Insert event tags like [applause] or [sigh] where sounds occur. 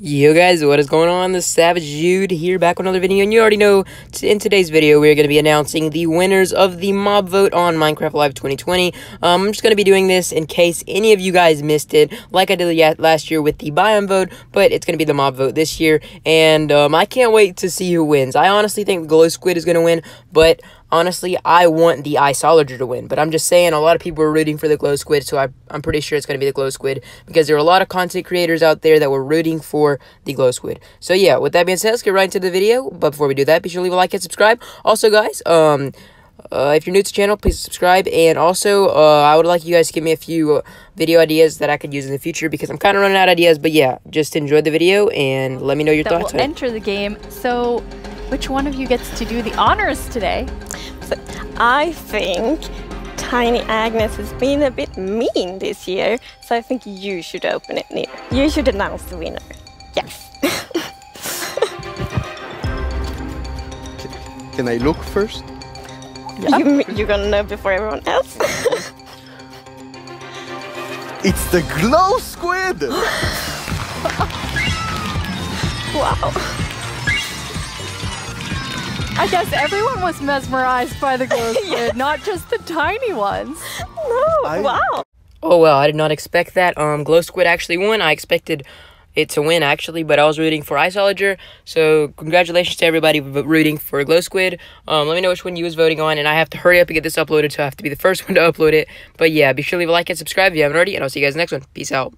Yo guys, what is going on? The Savage Dude here back with another video, and you already know, in today's video, we're going to be announcing the winners of the mob vote on Minecraft Live 2020. Um, I'm just going to be doing this in case any of you guys missed it, like I did last year with the biome vote, but it's going to be the mob vote this year, and um, I can't wait to see who wins. I honestly think Glow Squid is going to win, but honestly, I want the Iceologer to win, but I'm just saying a lot of people are rooting for the Glow Squid, so I, I'm pretty sure it's going to be the Glow Squid because there are a lot of content creators out there that were rooting for the Glow Squid. So yeah, with that being said, let's get right into the video. But before we do that, be sure to leave a like and subscribe. Also, guys, um, uh, if you're new to the channel, please subscribe. And also, uh, I would like you guys to give me a few uh, video ideas that I could use in the future because I'm kind of running out of ideas. But yeah, just enjoy the video and let me know your that thoughts. Will enter the game. So, which one of you gets to do the honors today? So I think Tiny Agnes has been a bit mean this year, so I think you should open it, Neil. You should announce the winner. Yes. [laughs] Can I look first? Yeah. You, you're gonna know before everyone else. [laughs] it's the glow squid! [laughs] wow. I guess everyone was mesmerized by the glow [laughs] squid, yeah. not just the tiny ones. No, I... wow. Oh well, I did not expect that. Um, glow squid actually won. I expected it to win actually, but I was rooting for Iceologer. So congratulations to everybody rooting for Glow Squid. Um, let me know which one you was voting on, and I have to hurry up and get this uploaded, so I have to be the [laughs] first one to upload it. But yeah, be sure to leave a like and subscribe if you haven't already, and I'll see you guys next one. Peace out.